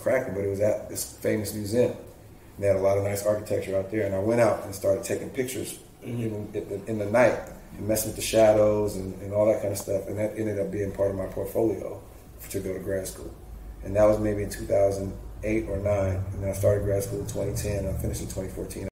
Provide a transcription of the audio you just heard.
cracking, but it was at this famous museum. They had a lot of nice architecture out there, and I went out and started taking pictures mm-hmm. in, in, in, the night and messing with the shadows and, and all that kind of stuff. And that ended up being part of my portfolio to go to grad school. And that was maybe in 2008 or 9. And then I started grad school in 2010. I finished in 2014.